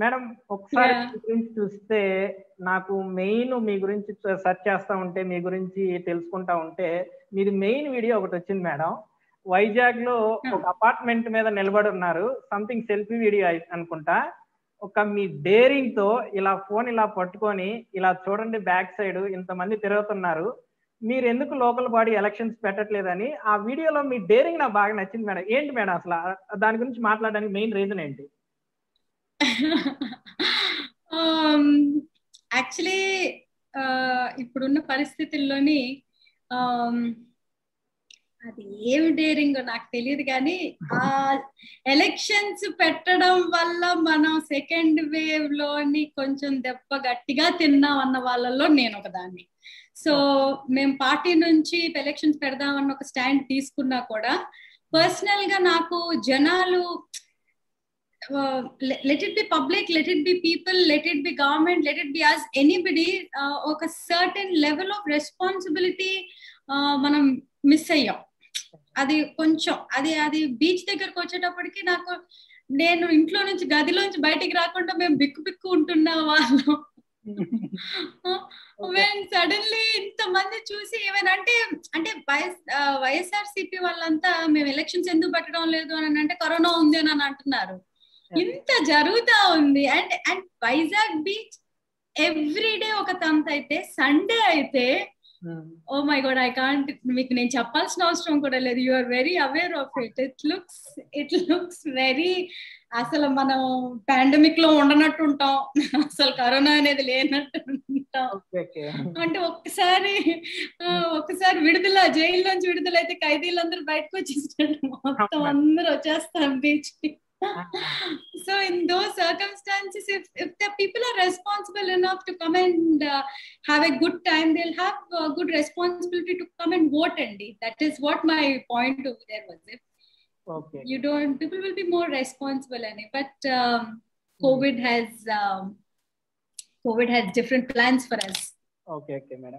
Madam ఒకసారి గురించి చూస్తే నాకు మెయిన్ మీ గురించి సెర్చ్ చేస్తా ఉంటే మీ గురించి తెలుసుకుంటా ఉంటే మీది మెయిన్ వీడియో ఒకటి వచ్చింది మేడం. వైజాగ్లో Hmm. ఒక అపార్ట్మెంట్ మీద నిలబడి ఉన్నారు. సంథింగ్ సెల్ఫీ వీడియో అనుకుంటా. ఒక మీ డేరింగ్తో ఇలా ఫోన్ ఇలా పట్టుకొని ఇలా చూడండి బ్యాక్ సైడ్ ఇంతమంది తిరుగుతున్నారు. మీరు ఎందుకు లోకల్ బాడీ ఎలక్షన్స్ పెట్టట్లేదని ఆ వీడియోలో మీ డేరింగ్ నాకు బాగా నచ్చింది మేడం. ఏంటి మేడం అసలు? దాని గురించి మాట్లాడడానికి మెయిన్ రీజన్ ఏంటి? Um, యాక్చువల్లీ uh, ఇప్పుడున్న పరిస్థితుల్లోని um, అది ఏమి డేరింగ్ నాకు తెలియదు కానీ ఆ ఎలక్షన్స్ పెట్టడం వల్ల మనం సెకండ్ వేవ్లోని కొంచెం దెబ్బ గట్టిగా తిన్నాం అన్న వాళ్ళలో నేను ఒకదాన్ని. సో మేము పార్టీ నుంచి ఎలక్షన్స్ పెడదామన్న ఒక స్టాండ్ తీసుకున్నా కూడా పర్సనల్గా నాకు జనాలు let it be public let it be people let it be government let it be as anybody ఒక సర్టెన్ లెవెల్ ఆఫ్ రెస్పాన్సిబిలిటీ మనం మిస్ అయ్యాం. అది కొంచెం అది అది బీచ్ దగ్గరకు వచ్చేటప్పటికి నాకు నేను ఇంట్లో నుంచి గదిలోంచి బయటికి రాకుండా మేము బిక్కు బిక్కు ఉంటున్న వాళ్ళం. వెన్ సడన్లీ ఇంత మంది చూసి ఏమైనా అంటే అంటే వైఎస్ వైఎస్ఆర్ సిపి వాళ్ళంతా మేము ఎలక్షన్స్ ఎందుకు పెట్టడం లేదు అని అంటే కరోనా ఉంది అని అంటున్నారు. ఇంత జరుగుతా ఉంది. And and Vizag beach every day ఒక తంత అయితే సండే అయితే oh my god I can't మీకు నేను చెప్పాల్సిన అవసరం కూడా లేదు. You are very aware of it. It looks it looks very అసలు మనం పాండమిక్లో ఉండనట్టు ఉంటాం. అసలు కరోనా అనేది లేనట్టు ఉంటాం. అంటే ఒక్కసారి ఒక్కసారి విడుదల జైల్లోంచి విడుదల అయితే ఖైదీలందరూ బయటకు వచ్చేసినట్టు మొత్తం అందరూ వచ్చేస్తాం beach so in those circumstances if, if the people are responsible enough to come and uh, have a good time they'll have a good responsibility to come and vote and that is what my point over there was. If okay. you don't people will be more responsible and but um, covid has um, covid has different plans for us. Okay okay madam